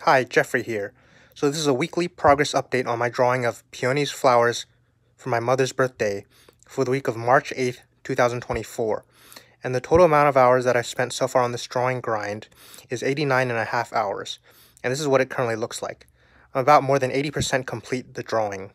Hi, Jeffrey here. So this is a weekly progress update on my drawing of peonies flowers for my mother's birthday for the week of March 8th, 2024. And the total amount of hours that I've spent so far on this drawing grind is 89 and a half hours. And this is what it currently looks like. I'm about more than 80% complete the drawing.